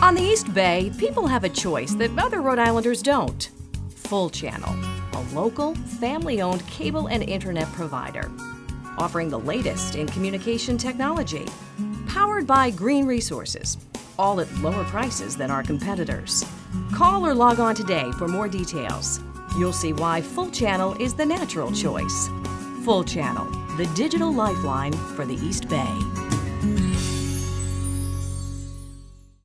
On the East Bay, people have a choice that other Rhode Islanders don't. Full Channel, a local, family owned cable and internet provider, offering the latest in communication technology, powered by green resources, all at lower prices than our competitors. Call or log on today for more details. You'll see why Full Channel is the natural choice. Full Channel, the digital lifeline for the East Bay.